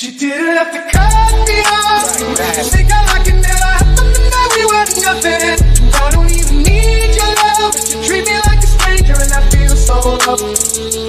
She didn't have to cut me off. Right, right. Think I like it never happened and that we were nothing. I don't even need your love. You treat me like a stranger and I feel so loved.